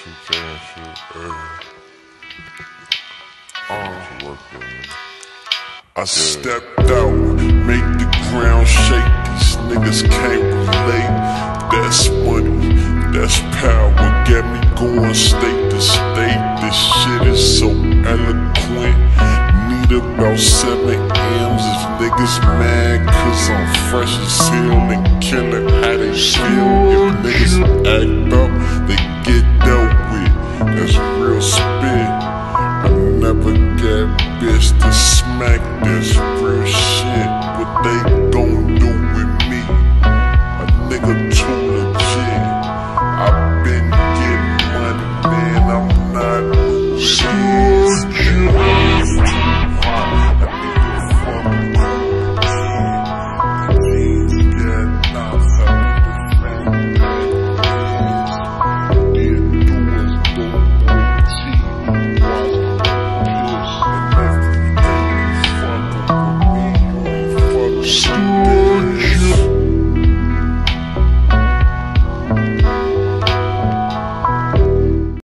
shit. Uh. I stepped out, make the ground shake. These niggas can't relate. That's money, that's power. Get me going state to state. This shit is so eloquent. Need about seven M's if niggas mad, cause I'm fresh as hell and killing how they feel. If niggas act best to smack this real shit. What they gon' do with me? A nigga tooling.